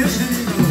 condition.